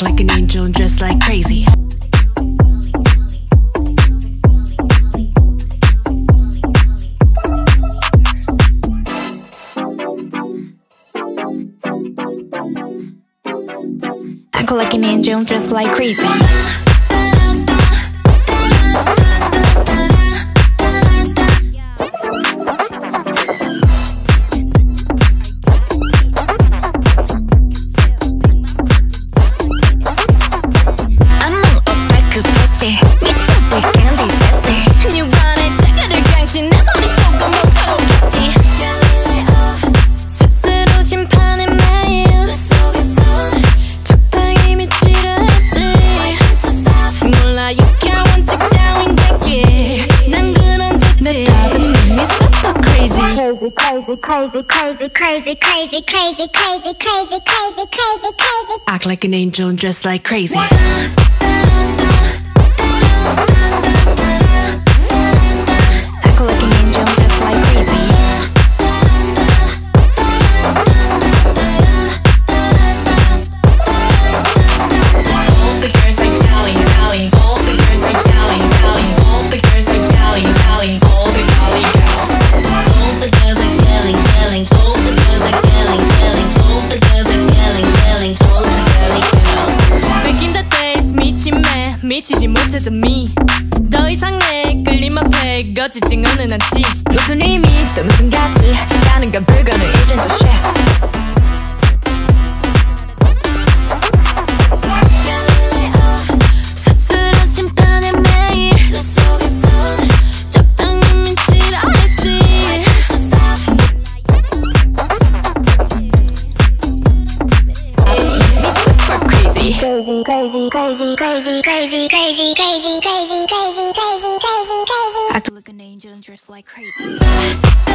Act like an angel and dress like crazy. Act like an angel, dress like crazy. Crazy. crazy, crazy, crazy, crazy, crazy, crazy, crazy, crazy, crazy, crazy, crazy. Act like an angel and dress like crazy. 에 미치지 못해서 미더 이상 내 끌림 앞에 않는 않지. 무슨 의미 또 무슨 가치 가는 건 불가능 이젠 또 shit crazy Crazy, crazy, crazy, crazy, crazy, crazy, crazy, crazy, crazy, crazy, crazy. Act like an angel and dress like crazy